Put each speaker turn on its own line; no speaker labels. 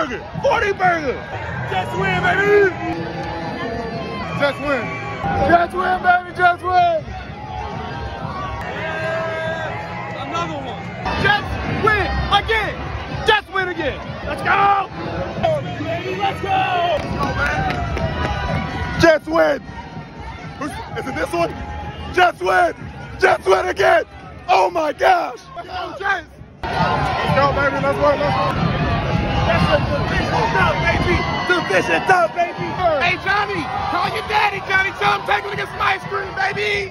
40 burger. 40 burger. Just win, baby. Just win. Just win, baby. Just win. Another one. Just win again. Just win again. Let's go. Let's go. Jets win. Is it this one? Jets win. Jets win again. Oh my gosh. Let's go, Jets. Let's go, baby. Let's go. Let's go. Division dub, baby. Hey, Johnny, call your daddy, Johnny. Tell him take him to get some ice cream, baby.